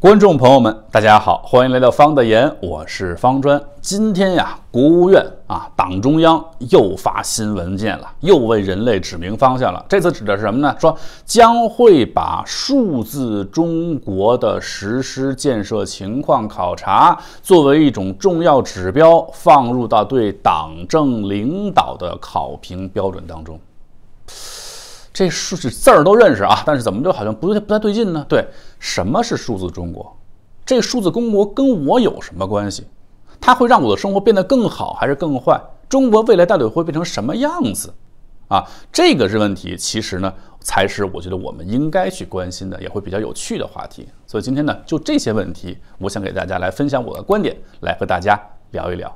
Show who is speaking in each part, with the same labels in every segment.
Speaker 1: 观众朋友们，大家好，欢迎来到方的言，我是方专。今天呀，国务院啊，党中央又发新文件了，又为人类指明方向了。这次指的是什么呢？说将会把数字中国的实施建设情况考察作为一种重要指标，放入到对党政领导的考评标准当中。这数字字儿都认识啊，但是怎么就好像不太不太对劲呢？对，什么是数字中国？这数字中国跟我有什么关系？它会让我的生活变得更好还是更坏？中国未来到底会变成什么样子？啊，这个是问题，其实呢，才是我觉得我们应该去关心的，也会比较有趣的话题。所以今天呢，就这些问题，我想给大家来分享我的观点，来和大家聊一聊。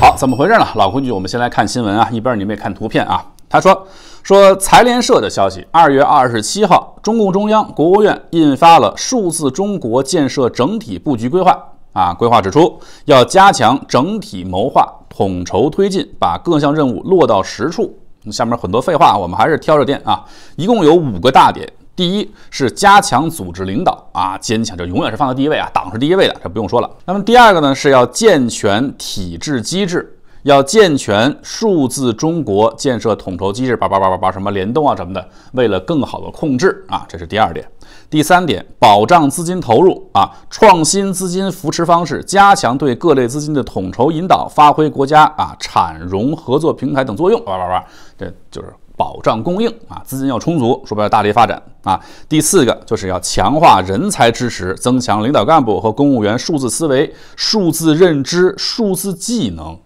Speaker 1: 好，怎么回事呢？老规矩，我们先来看新闻啊，一边你们也看图片啊。他说。说财联社的消息，二月二十七号，中共中央、国务院印发了《数字中国建设整体布局规划》啊，规划指出，要加强整体谋划、统筹推进，把各项任务落到实处。下面很多废话，我们还是挑着点啊。一共有五个大点：第一是加强组织领导啊，坚强，这永远是放在第一位啊，党是第一位的，这不用说了。那么第二个呢，是要健全体制机制。要健全数字中国建设统筹机制，叭叭叭叭叭，什么联动啊什么的，为了更好的控制啊，这是第二点。第三点，保障资金投入啊，创新资金扶持方式，加强对各类资金的统筹引导，发挥国家啊产融合作平台等作用，叭叭叭，这就是保障供应啊，资金要充足，说白了大力发展啊。第四个就是要强化人才支持，增强领导干部和公务员数字思维、数字认知、数字技能。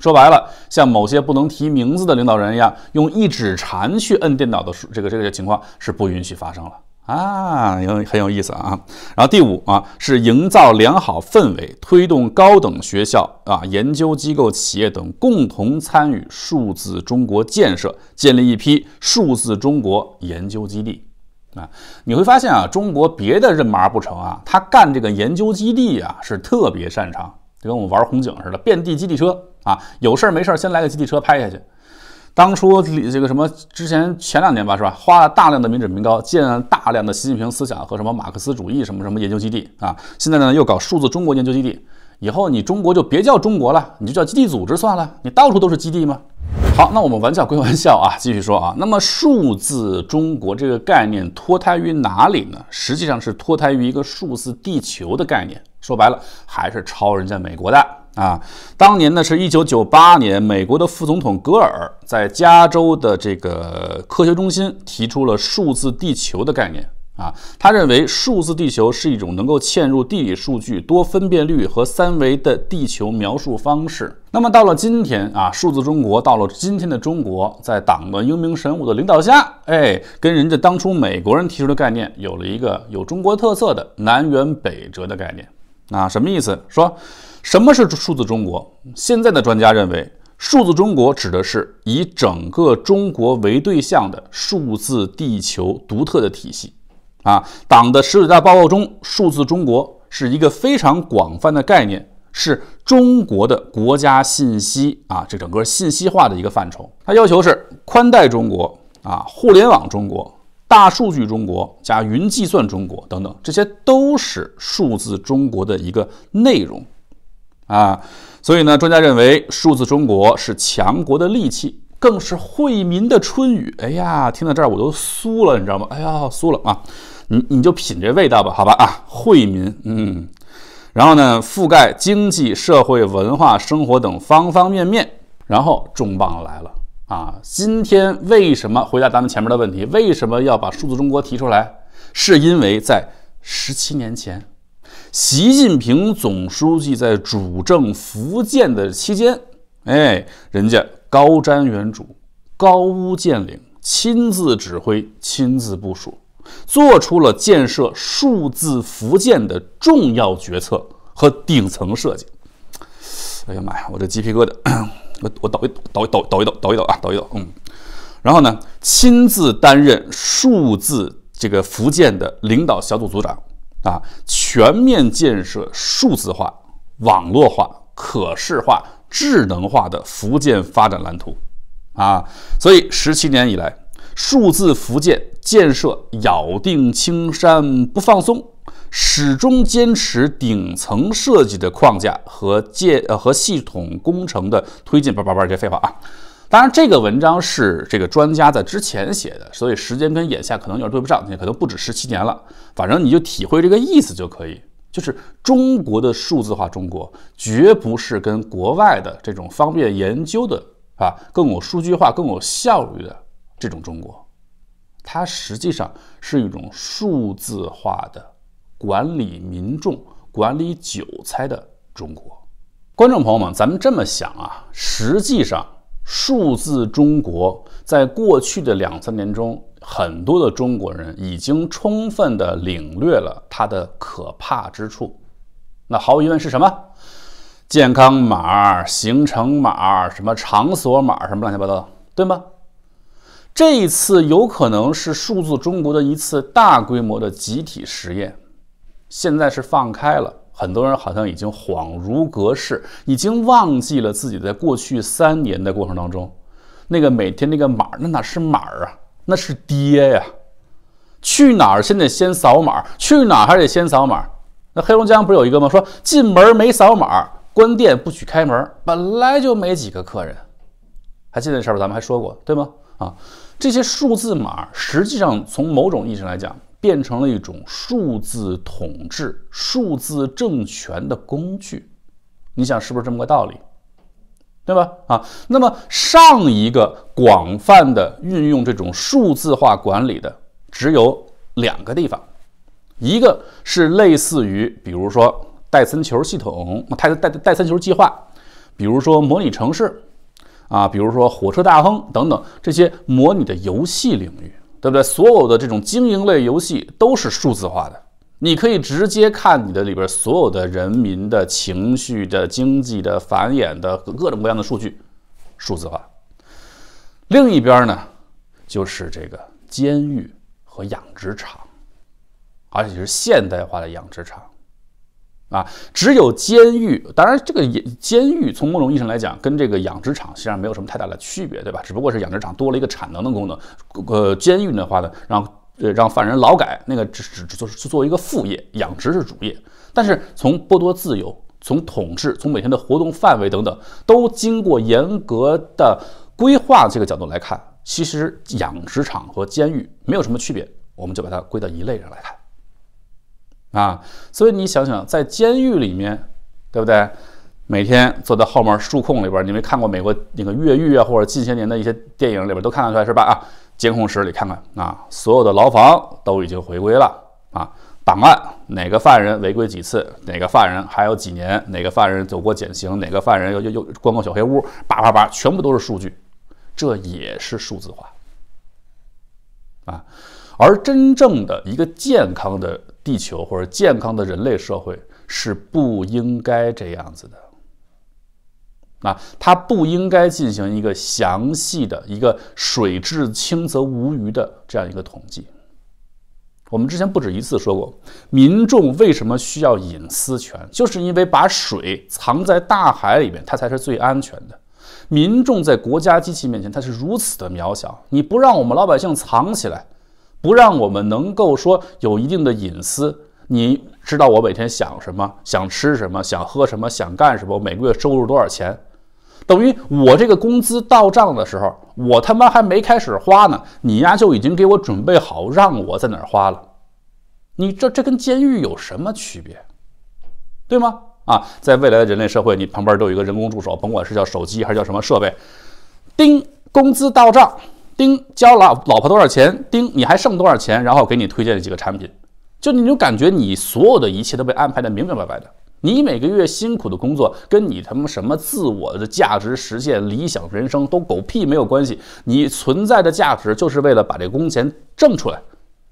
Speaker 1: 说白了，像某些不能提名字的领导人一样，用一指禅去摁电脑的这个这个情况是不允许发生了啊，有很有意思啊。然后第五啊，是营造良好氛围，推动高等学校啊、研究机构、企业等共同参与数字中国建设，建立一批数字中国研究基地啊。你会发现啊，中国别的任麻不成啊，他干这个研究基地啊是特别擅长。就跟我们玩红警似的，遍地基地车啊，有事儿没事儿先来个基地车拍下去。当初这个什么之前前两年吧，是吧？花了大量的民脂民膏，建了大量的习近平思想和什么马克思主义什么什么研究基地啊。现在呢又搞数字中国研究基地，以后你中国就别叫中国了，你就叫基地组织算了。你到处都是基地吗？好，那我们玩笑归玩笑啊，继续说啊。那么数字中国这个概念脱胎于哪里呢？实际上是脱胎于一个数字地球的概念。说白了，还是抄人家美国的啊！当年呢，是一九九八年，美国的副总统格尔在加州的这个科学中心提出了数字地球的概念啊。他认为，数字地球是一种能够嵌入地理数据、多分辨率和三维的地球描述方式。那么到了今天啊，数字中国到了今天的中国，在党的英明神武的领导下，哎，跟人家当初美国人提出的概念有了一个有中国特色的南辕北辙的概念。啊，什么意思？说什么是数字中国？现在的专家认为，数字中国指的是以整个中国为对象的数字地球独特的体系。啊，党的十九大报告中，数字中国是一个非常广泛的概念，是中国的国家信息啊，这整个信息化的一个范畴。它要求是宽带中国啊，互联网中国。大数据中国加云计算中国等等，这些都是数字中国的一个内容啊。所以呢，专家认为数字中国是强国的利器，更是惠民的春雨。哎呀，听到这儿我都酥了，你知道吗？哎呀，酥了啊！你你就品这味道吧，好吧啊，惠民，嗯。然后呢，覆盖经济社会、文化、生活等方方面面。然后重磅来了。啊，今天为什么回答咱们前面的问题？为什么要把数字中国提出来？是因为在十七年前，习近平总书记在主政福建的期间，哎，人家高瞻远瞩、高屋建瓴，亲自指挥、亲自部署，做出了建设数字福建的重要决策和顶层设计。哎呀妈呀，我这鸡皮疙瘩！我我抖一抖抖抖一抖抖一抖啊抖一抖嗯，然后呢亲自担任数字这个福建的领导小组组长啊，全面建设数字化、网络化、可视化、智能化的福建发展蓝图啊，所以十七年以来，数字福建建设咬定青山不放松，始终坚持顶层设计的框架和建呃和系统工程的推进。叭叭叭，这废话啊！当然，这个文章是这个专家在之前写的，所以时间跟眼下可能有点对不上，可能不止十七年了。反正你就体会这个意思就可以。就是中国的数字化中国，绝不是跟国外的这种方便研究的啊，更有数据化、更有效率的这种中国，它实际上是一种数字化的管理民众、管理韭菜的中国。观众朋友们，咱们这么想啊，实际上。数字中国在过去的两三年中，很多的中国人已经充分的领略了它的可怕之处。那毫无疑问是什么？健康码、行程码、什么场所码，什么乱七八糟，对吗？这一次有可能是数字中国的一次大规模的集体实验，现在是放开了。很多人好像已经恍如隔世，已经忘记了自己在过去三年的过程当中，那个每天那个码，那哪是码啊，那是爹呀！去哪儿先得先扫码，去哪儿还得先扫码。那黑龙江不是有一个吗？说进门没扫码，关店不许开门。本来就没几个客人，还记得这事儿吧？咱们还说过，对吗？啊，这些数字码实际上从某种意义上来讲。变成了一种数字统治、数字政权的工具，你想是不是这么个道理？对吧？啊，那么上一个广泛的运用这种数字化管理的只有两个地方，一个是类似于，比如说戴森球系统、戴戴戴森球计划，比如说模拟城市，啊，比如说火车大亨等等这些模拟的游戏领域。对不对？所有的这种经营类游戏都是数字化的，你可以直接看你的里边所有的人民的情绪的、经济的、繁衍的各种各样的数据，数字化。另一边呢，就是这个监狱和养殖场，而且是现代化的养殖场。啊，只有监狱，当然这个监狱从某种意义上来讲，跟这个养殖场实际上没有什么太大的区别，对吧？只不过是养殖场多了一个产能的功能，呃，监狱的话呢，让呃让犯人劳改，那个只只只做是作为一个副业，养殖是主业。但是从剥夺自由、从统治、从每天的活动范围等等，都经过严格的规划这个角度来看，其实养殖场和监狱没有什么区别，我们就把它归到一类上来看。啊，所以你想想，在监狱里面，对不对？每天坐在后面数控里边，你没看过美国那个越狱啊，或者近些年的一些电影里边都看得出来是吧？啊，监控室里看看啊，所有的牢房都已经回归了啊，档案哪个犯人违规几次，哪个犯人还有几年，哪个犯人走过减刑，哪个犯人又又又关过小黑屋，叭叭叭，全部都是数据，这也是数字化啊。而真正的一个健康的地球或者健康的人类社会是不应该这样子的，啊，它不应该进行一个详细的一个水至清则无鱼的这样一个统计。我们之前不止一次说过，民众为什么需要隐私权，就是因为把水藏在大海里面，它才是最安全的。民众在国家机器面前，它是如此的渺小，你不让我们老百姓藏起来。不让我们能够说有一定的隐私，你知道我每天想什么，想吃什么，想喝什么，想干什么，我每个月收入多少钱？等于我这个工资到账的时候，我他妈还没开始花呢，你丫就已经给我准备好让我在哪儿花了。你这这跟监狱有什么区别？对吗？啊，在未来的人类社会，你旁边都有一个人工助手，甭管是叫手机还是叫什么设备，叮，工资到账。丁交老老婆多少钱？丁你还剩多少钱？然后给你推荐几个产品，就你就感觉你所有的一切都被安排的明明白白的。你每个月辛苦的工作跟你他妈什么自我的价值实现、理想人生都狗屁没有关系。你存在的价值就是为了把这工钱挣出来，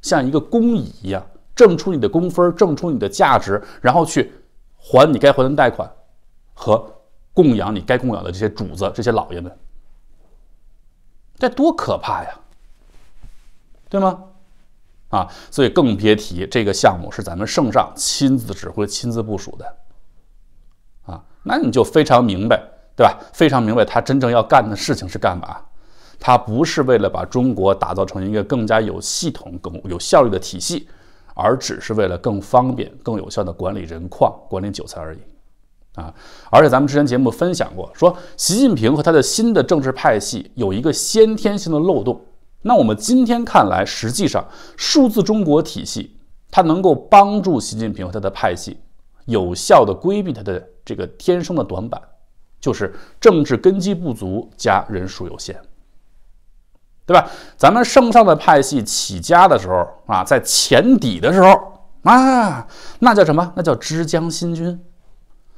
Speaker 1: 像一个工蚁一样挣出你的工分，挣出你的价值，然后去还你该还的贷款和供养你该供养的这些主子、这些老爷们。这多可怕呀，对吗？啊，所以更别提这个项目是咱们圣上亲自指挥、亲自部署的，啊，那你就非常明白，对吧？非常明白他真正要干的事情是干嘛？他不是为了把中国打造成一个更加有系统、更有效率的体系，而只是为了更方便、更有效的管理人矿、管理韭菜而已。啊！而且咱们之前节目分享过，说习近平和他的新的政治派系有一个先天性的漏洞。那我们今天看来，实际上数字中国体系它能够帮助习近平和他的派系有效的规避他的这个天生的短板，就是政治根基不足加人数有限。对吧？咱们圣上的派系起家的时候啊，在前底的时候啊，那叫什么？那叫枝江新军，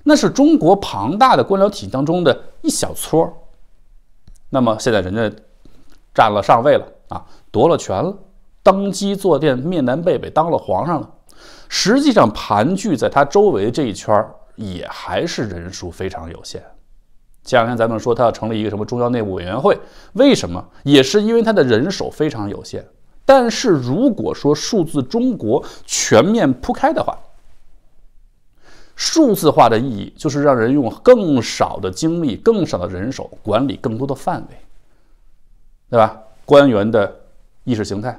Speaker 1: 那是中国庞大的官僚体系当中的一小撮儿。那么现在人家占了上位了啊，夺了权了，登基坐殿，面南背北当了皇上了。实际上盘踞在他周围这一圈儿也还是人数非常有限。前两天咱们说他要成立一个什么中央内部委员会，为什么？也是因为他的人手非常有限。但是如果说数字中国全面铺开的话，数字化的意义就是让人用更少的精力、更少的人手管理更多的范围，对吧？官员的意识形态，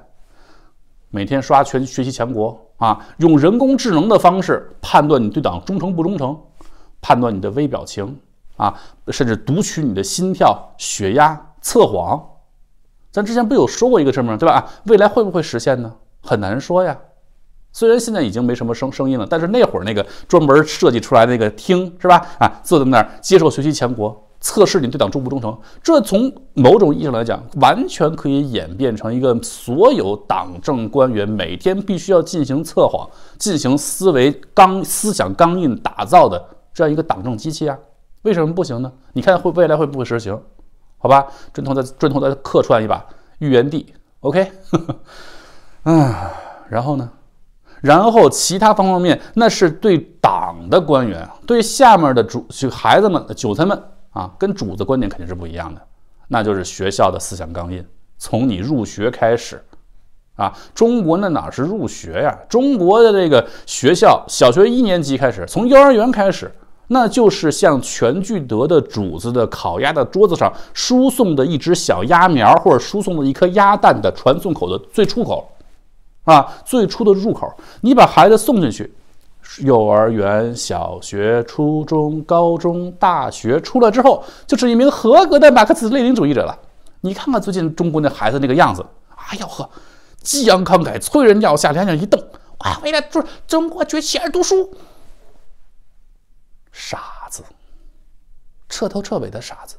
Speaker 1: 每天刷全学习强国啊，用人工智能的方式判断你对党忠诚不忠诚，判断你的微表情。啊，甚至读取你的心跳、血压、测谎，咱之前不有说过一个事吗？对吧？未来会不会实现呢？很难说呀。虽然现在已经没什么声声音了，但是那会儿那个专门设计出来那个厅是吧？啊，坐在那儿接受学习强国，测试你对党忠不忠诚，这从某种意义上来讲，完全可以演变成一个所有党政官员每天必须要进行测谎、进行思维刚思想钢印打造的这样一个党政机器啊。为什么不行呢？你看会未来会不会实行？好吧，砖头再砖头再客串一把预言帝，OK，嗯，然后呢？然后其他方方面，那是对党的官员，对下面的主就孩子们、韭菜们啊，跟主子观点肯定是不一样的。那就是学校的思想钢印，从你入学开始啊，中国那哪是入学呀？中国的这个学校，小学一年级开始，从幼儿园开始。那就是向全聚德的主子的烤鸭的桌子上输送的一只小鸭苗，或者输送的一颗鸭蛋的传送口的最出口，啊，最初的入口。你把孩子送进去，幼儿园、小学、初中、高中、大学出来之后，就是一名合格的马克思列宁主义者了。你看看最近中国那孩子那个样子，哎呦呵，激昂慷慨，催人尿下，两眼一瞪，啊，为了中中国崛起而读书。傻子，彻头彻尾的傻子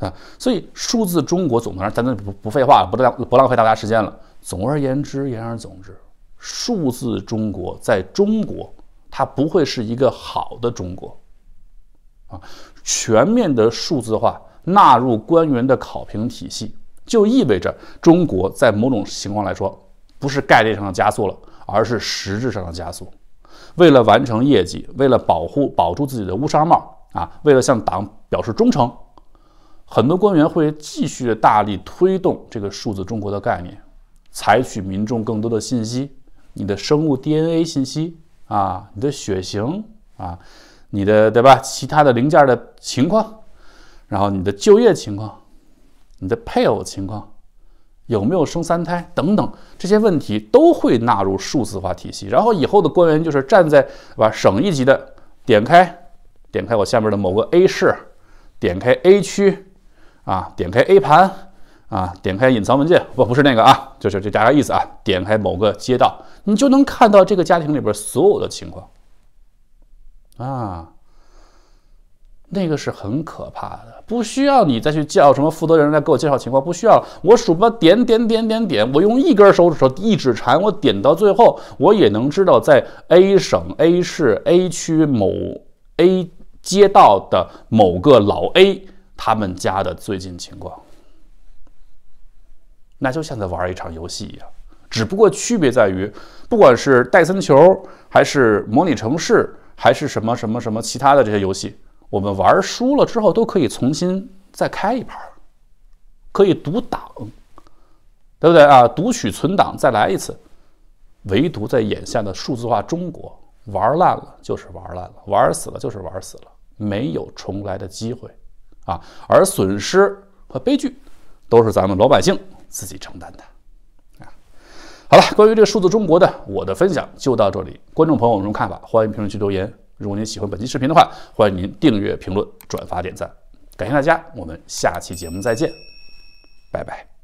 Speaker 1: 啊！所以数字中国总的，咱咱不不废话了，不浪不浪费大家时间了。总而言之，言而总之，数字中国在中国，它不会是一个好的中国啊！全面的数字化纳入官员的考评体系，就意味着中国在某种情况来说，不是概念上的加速了，而是实质上的加速。为了完成业绩，为了保护保住自己的乌纱帽啊，为了向党表示忠诚，很多官员会继续大力推动这个数字中国的概念，采取民众更多的信息，你的生物 DNA 信息啊，你的血型啊，你的对吧？其他的零件的情况，然后你的就业情况，你的配偶情况。有没有生三胎等等这些问题都会纳入数字化体系，然后以后的官员就是站在是吧省一级的，点开，点开我下面的某个 A 市，点开 A 区，啊，点开 A 盘，啊，点开隐藏文件，不不是那个啊，就是这大概意思啊，点开某个街道，你就能看到这个家庭里边所有的情况，啊。那个是很可怕的，不需要你再去叫什么负责人来给我介绍情况，不需要我鼠标点点点点点，我用一根手指头一指禅，我点到最后，我也能知道在 A 省 A 市 A 区某 A 街道的某个老 A 他们家的最近情况。那就像在玩一场游戏一样，只不过区别在于，不管是戴森球，还是模拟城市，还是什么什么什么其他的这些游戏。我们玩输了之后都可以重新再开一盘，可以读档，对不对啊？读取存档再来一次。唯独在眼下的数字化中国，玩烂了就是玩烂了，玩死了就是玩死了，没有重来的机会啊！而损失和悲剧，都是咱们老百姓自己承担的啊。好了，关于这个数字中国的我的分享就到这里。观众朋友有什么看法？欢迎评论区留言。如果您喜欢本期视频的话，欢迎您订阅、评论、转发、点赞。感谢大家，我们下期节目再见，拜拜。